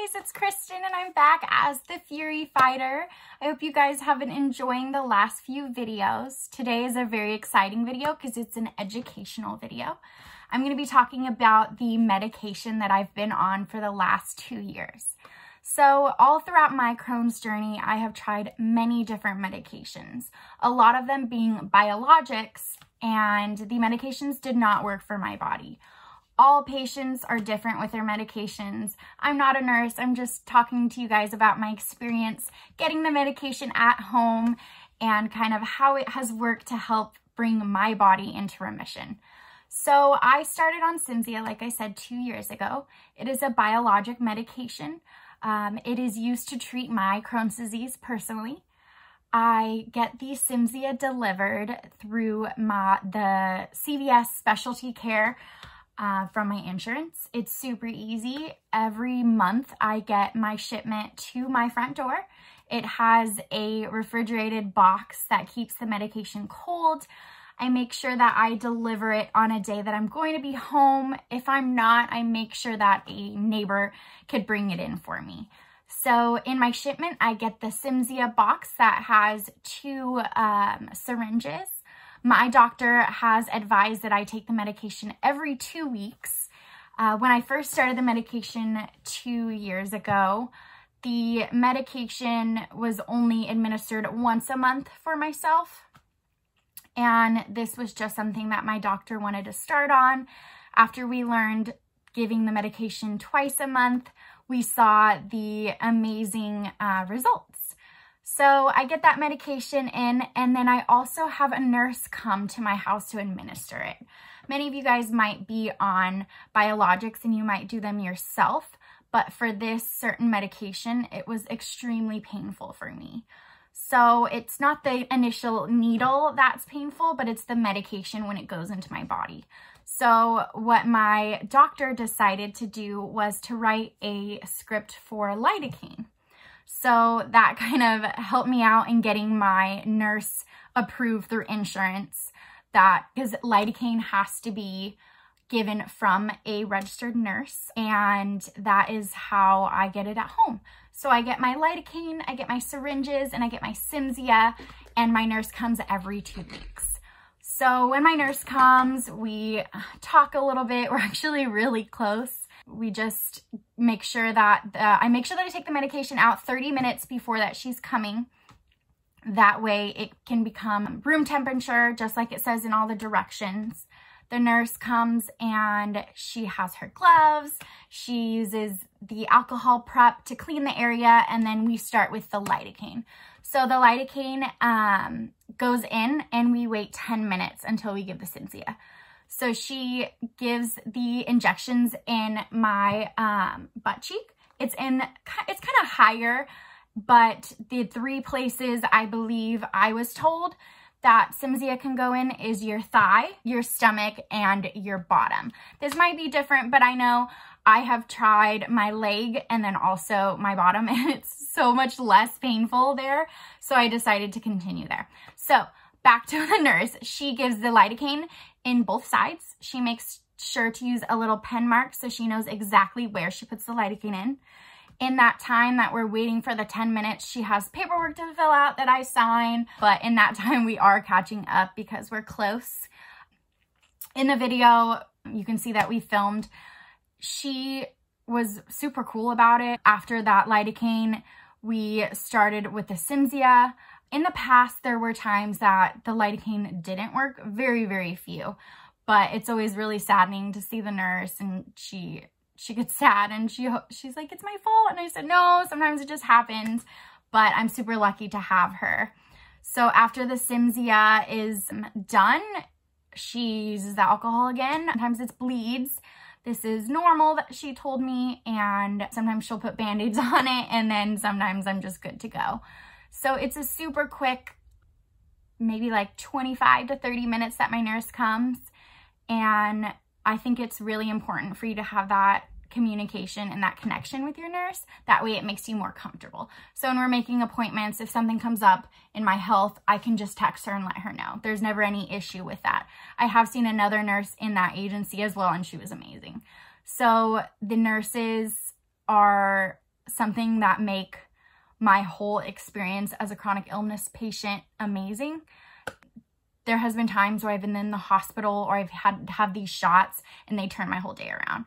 guys, it's Kristen and I'm back as the Furey Fighter. I hope you guys have been enjoying the last few videos. Today is a very exciting video because it's an educational video. I'm going to be talking about the medication that I've been on for the last two years. So all throughout my Crohn's journey, I have tried many different medications, a lot of them being biologics, and the medications did not work for my body all patients are different with their medications. I'm not a nurse. I'm just talking to you guys about my experience getting the medication at home and kind of how it has worked to help bring my body into remission. So I started on Cimzia, like I said, two years ago. It is a biologic medication. Um, it is used to treat my Crohn's disease personally. I get the Cimzia delivered through my the CVS specialty care uh, from my insurance. It's super easy. Every month I get my shipment to my front door. It has a refrigerated box that keeps the medication cold. I make sure that I deliver it on a day that I'm going to be home. If I'm not, I make sure that a neighbor could bring it in for me. So in my shipment, I get the Cimzia box that has two um, syringes my doctor has advised that I take the medication every two weeks. Uh, when I first started the medication two years ago, the medication was only administered once a month for myself. And this was just something that my doctor wanted to start on. After we learned giving the medication twice a month, we saw the amazing uh, results. So I get that medication in and then I also have a nurse come to my house to administer it. Many of you guys might be on biologics and you might do them yourself, but for this certain medication, it was extremely painful for me. So it's not the initial needle that's painful, but it's the medication when it goes into my body. So what my doctor decided to do was to write a script for lidocaine. So that kind of helped me out in getting my nurse approved through insurance that because lidocaine has to be given from a registered nurse and that is how I get it at home. So I get my lidocaine, I get my syringes, and I get my Cimzia, and my nurse comes every two weeks. So when my nurse comes, we talk a little bit. We're actually really close we just make sure that, I make sure that I take the medication out 30 minutes before that she's coming. That way it can become room temperature, just like it says in all the directions. The nurse comes and she has her gloves. She uses the alcohol prep to clean the area and then we start with the lidocaine. So the lidocaine um, goes in and we wait 10 minutes until we give the Cimzia. So she gives the injections in my um, butt cheek. It's in, it's kind of higher, but the three places I believe I was told that Cimzia can go in is your thigh, your stomach, and your bottom. This might be different, but I know I have tried my leg and then also my bottom and it's so much less painful there. So I decided to continue there. So back to the nurse. She gives the lidocaine in both sides. She makes sure to use a little pen mark so she knows exactly where she puts the lidocaine in. In that time that we're waiting for the 10 minutes, she has paperwork to fill out that I sign. But in that time, we are catching up because we're close. In the video, you can see that we filmed. She was super cool about it. After that lidocaine, we started with the Cimzia. In the past, there were times that the lidocaine didn't work, very, very few, but it's always really saddening to see the nurse and she she gets sad and she she's like, it's my fault. And I said, no, sometimes it just happens, but I'm super lucky to have her. So after the Cimzia is done, she uses the alcohol again. Sometimes it bleeds. This is normal that she told me and sometimes she'll put band-aids on it and then sometimes I'm just good to go. So it's a super quick, maybe like 25 to 30 minutes that my nurse comes. And I think it's really important for you to have that communication and that connection with your nurse. That way it makes you more comfortable. So when we're making appointments, if something comes up in my health, I can just text her and let her know. There's never any issue with that. I have seen another nurse in that agency as well, and she was amazing. So the nurses are something that make my whole experience as a chronic illness patient amazing. There has been times where I've been in the hospital or I've had to have these shots and they turn my whole day around.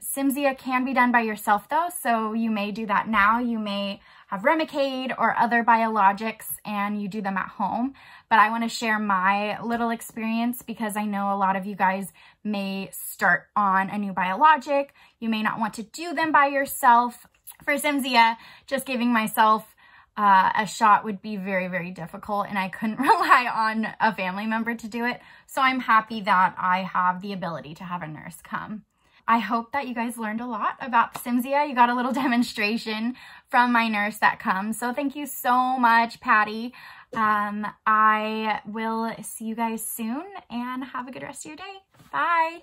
Cimzia can be done by yourself though, so you may do that now. You may have Remicade or other biologics and you do them at home. But I want to share my little experience because I know a lot of you guys may start on a new biologic. You may not want to do them by yourself. For Cimzia, just giving myself uh, a shot would be very, very difficult and I couldn't rely on a family member to do it. So I'm happy that I have the ability to have a nurse come. I hope that you guys learned a lot about Cimzia. You got a little demonstration from my nurse that comes. So thank you so much, Patty. Um, I will see you guys soon and have a good rest of your day. Bye.